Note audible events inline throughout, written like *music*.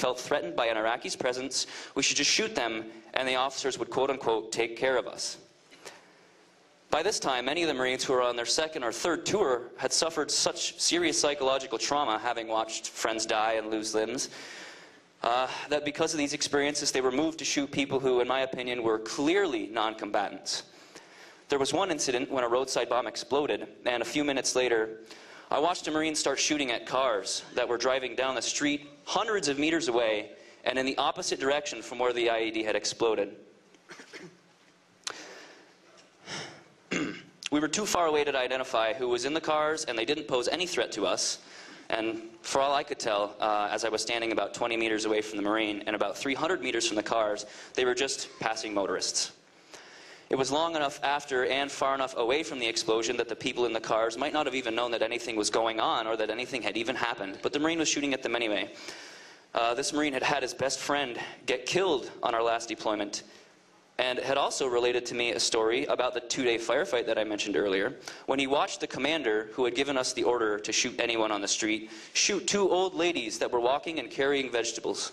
felt threatened by an Iraqi's presence, we should just shoot them and the officers would quote unquote take care of us. By this time, many of the Marines who were on their second or third tour had suffered such serious psychological trauma, having watched friends die and lose limbs, uh, that because of these experiences, they were moved to shoot people who, in my opinion, were clearly non combatants. There was one incident when a roadside bomb exploded, and a few minutes later, I watched a Marine start shooting at cars that were driving down the street hundreds of meters away and in the opposite direction from where the IED had exploded. *clears throat* we were too far away to identify who was in the cars, and they didn't pose any threat to us. And for all I could tell, uh, as I was standing about 20 meters away from the Marine and about 300 meters from the cars, they were just passing motorists. It was long enough after and far enough away from the explosion that the people in the cars might not have even known that anything was going on or that anything had even happened, but the Marine was shooting at them anyway. Uh, this Marine had had his best friend get killed on our last deployment and had also related to me a story about the two day firefight that I mentioned earlier, when he watched the commander, who had given us the order to shoot anyone on the street, shoot two old ladies that were walking and carrying vegetables.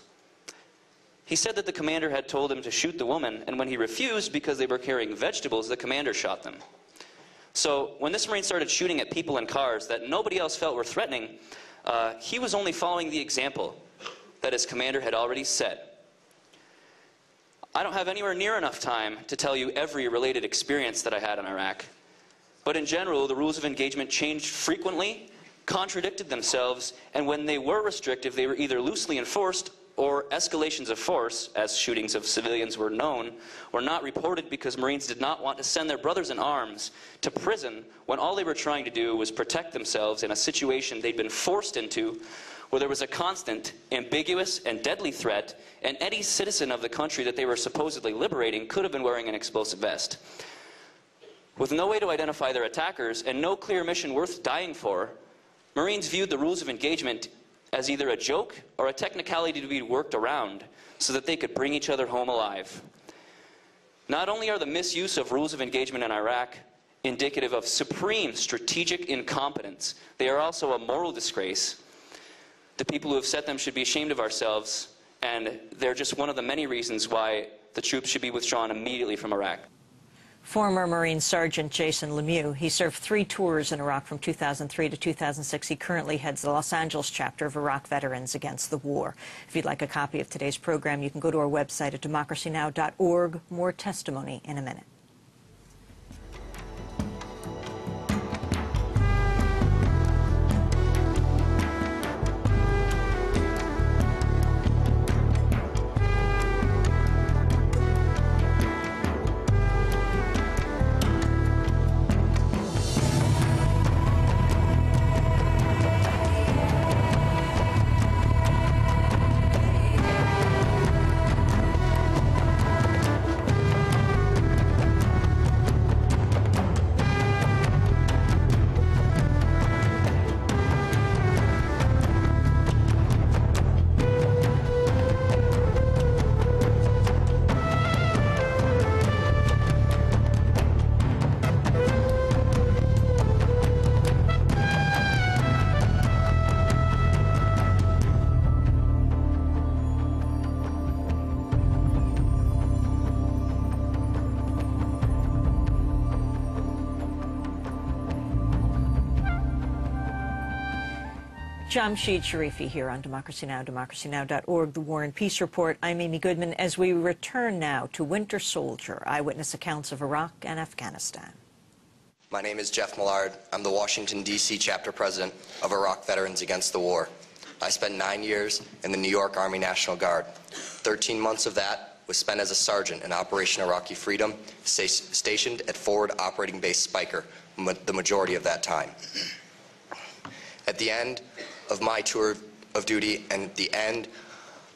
He said that the commander had told him to shoot the woman, and when he refused because they were carrying vegetables, the commander shot them. So when this Marine started shooting at people in cars that nobody else felt were threatening, uh, he was only following the example that his commander had already set. I don't have anywhere near enough time to tell you every related experience that I had in Iraq. But in general, the rules of engagement changed frequently, contradicted themselves, and when they were restrictive, they were either loosely enforced or escalations of force, as shootings of civilians were known, were not reported because Marines did not want to send their brothers in arms to prison when all they were trying to do was protect themselves in a situation they'd been forced into where there was a constant, ambiguous, and deadly threat, and any citizen of the country that they were supposedly liberating could have been wearing an explosive vest. With no way to identify their attackers and no clear mission worth dying for, Marines viewed the rules of engagement as either a joke or a technicality to be worked around so that they could bring each other home alive. Not only are the misuse of rules of engagement in Iraq indicative of supreme strategic incompetence, they are also a moral disgrace. The people who have set them should be ashamed of ourselves, and they're just one of the many reasons why the troops should be withdrawn immediately from Iraq. Former Marine Sergeant Jason Lemieux. He served three tours in Iraq from 2003 to 2006. He currently heads the Los Angeles chapter of Iraq Veterans Against the War. If you'd like a copy of today's program, you can go to our website at democracynow.org. More testimony in a minute. Jamshid Sharifi here on Democracy Now!, democracynow.org, The War and Peace Report. I'm Amy Goodman as we return now to Winter Soldier, eyewitness accounts of Iraq and Afghanistan. My name is Jeff Millard. I'm the Washington, D.C. chapter president of Iraq Veterans Against the War. I spent nine years in the New York Army National Guard. Thirteen months of that was spent as a sergeant in Operation Iraqi Freedom, stationed at Forward Operating Base Speicher, the majority of that time. At the end of my tour of duty and the end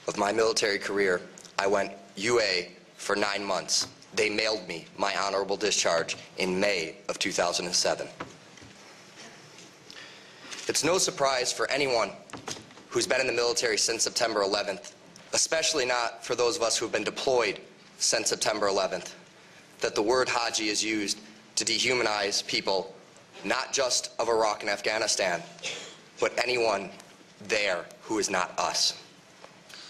of my military career, I went UA for nine months. They mailed me my honorable discharge in May of 2007. It's no surprise for anyone who's been in the military since September 11th, especially not for those of us who have been deployed since September 11th, that the word Haji is used to dehumanize people, not just of Iraq and Afghanistan, but anyone there who is not us.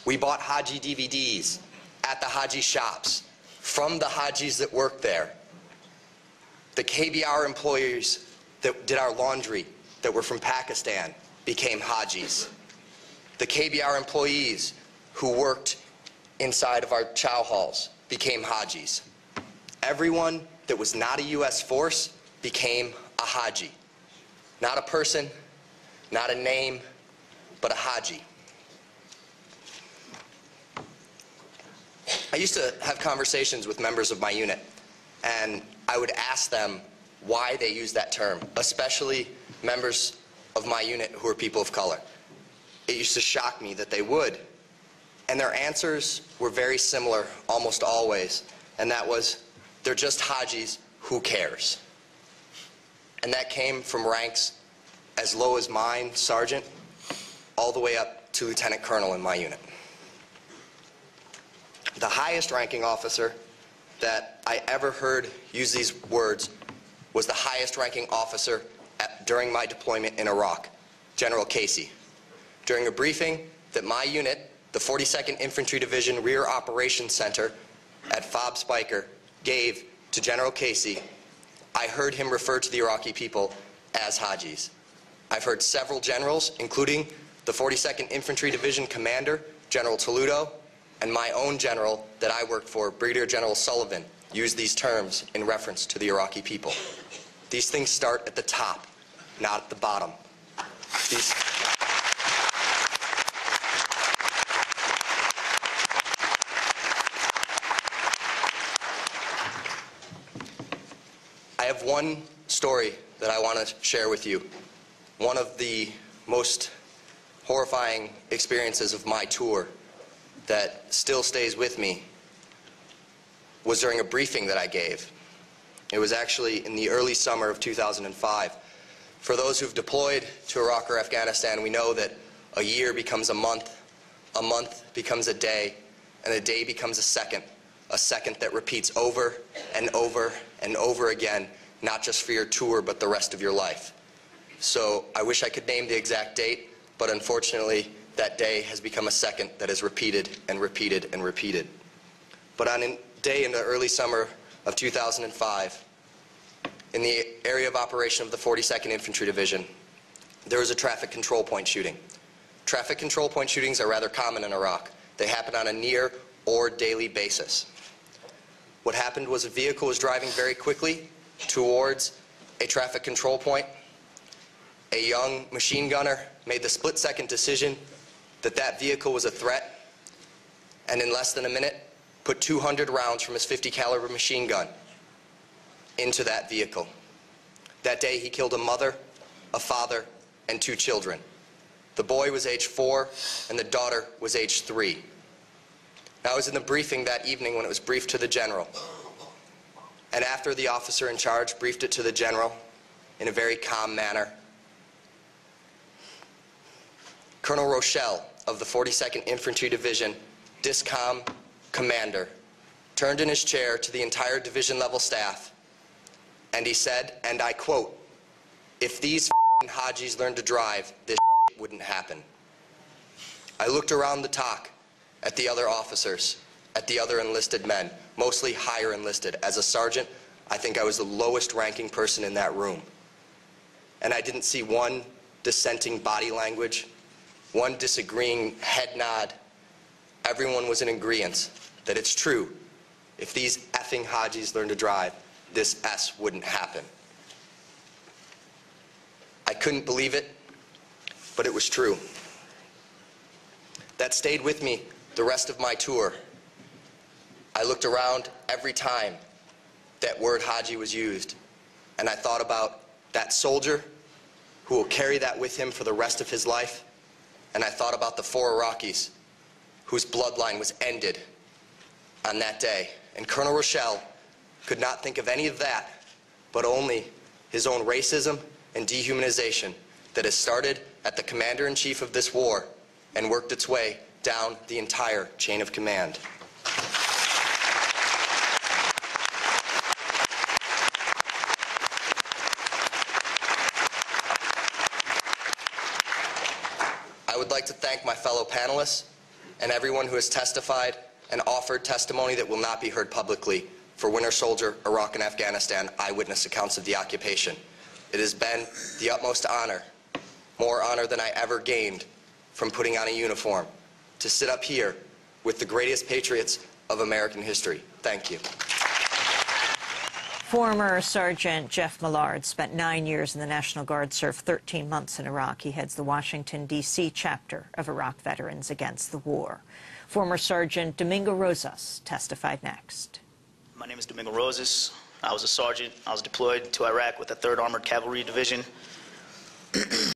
We bought Haji DVDs at the Haji shops from the Hajis that worked there. The KBR employees that did our laundry that were from Pakistan became Hajis. The KBR employees who worked inside of our chow halls became Hajis. Everyone that was not a U.S. force became a Haji. Not a person, not a name, but a Haji. I used to have conversations with members of my unit, and I would ask them why they use that term, especially members of my unit who are people of color. It used to shock me that they would. And their answers were very similar almost always, and that was, they're just Hajis, who cares? And that came from ranks as low as mine, sergeant, all the way up to lieutenant colonel in my unit. The highest ranking officer that I ever heard use these words was the highest ranking officer at, during my deployment in Iraq, General Casey. During a briefing that my unit, the 42nd Infantry Division Rear Operations Center at FOB Speicher, gave to General Casey, I heard him refer to the Iraqi people as Hajis. I've heard several generals, including the 42nd Infantry Division Commander, General Taluto, and my own general that I worked for, Brigadier General Sullivan, use these terms in reference to the Iraqi people. These things start at the top, not at the bottom. These I have one story that I want to share with you. One of the most horrifying experiences of my tour that still stays with me was during a briefing that I gave. It was actually in the early summer of 2005. For those who've deployed to Iraq or Afghanistan, we know that a year becomes a month, a month becomes a day, and a day becomes a second, a second that repeats over and over and over again, not just for your tour, but the rest of your life. So I wish I could name the exact date, but unfortunately, that day has become a second that is repeated and repeated and repeated. But on a day in the early summer of 2005, in the area of operation of the 42nd Infantry Division, there was a traffic control point shooting. Traffic control point shootings are rather common in Iraq. They happen on a near or daily basis. What happened was a vehicle was driving very quickly towards a traffic control point. A young machine gunner made the split second decision that that vehicle was a threat and in less than a minute put 200 rounds from his 50 caliber machine gun into that vehicle. That day he killed a mother, a father, and two children. The boy was age four and the daughter was age three. I was in the briefing that evening when it was briefed to the general. And after the officer in charge briefed it to the general in a very calm manner, Colonel Rochelle of the 42nd Infantry Division, DISCOM commander, turned in his chair to the entire division level staff and he said, and I quote, if these Hajis learned to drive, this wouldn't happen. I looked around the TOC at the other officers, at the other enlisted men, mostly higher enlisted. As a sergeant, I think I was the lowest ranking person in that room. And I didn't see one dissenting body language, one disagreeing head nod. Everyone was in agreement that it's true. If these effing Hajis learned to drive, this S wouldn't happen. I couldn't believe it, but it was true. That stayed with me the rest of my tour. I looked around every time that word Haji was used, and I thought about that soldier who will carry that with him for the rest of his life, and I thought about the four Iraqis whose bloodline was ended on that day. And Colonel Rochelle could not think of any of that, but only his own racism and dehumanization that has started at the commander in chief of this war and worked its way down the entire chain of command. And everyone who has testified and offered testimony that will not be heard publicly for Winter Soldier, Iraq, and Afghanistan eyewitness accounts of the occupation. It has been the utmost honor, more honor than I ever gained from putting on a uniform, to sit up here with the greatest patriots of American history. Thank you. Former Sergeant Jeff Millard spent nine years in the National Guard, served 13 months in Iraq. He heads the Washington, D.C. chapter of Iraq Veterans Against the War. Former Sergeant Domingo Rosas testified next. My name is Domingo Rosas. I was a sergeant. I was deployed to Iraq with the 3rd Armored Cavalry Division.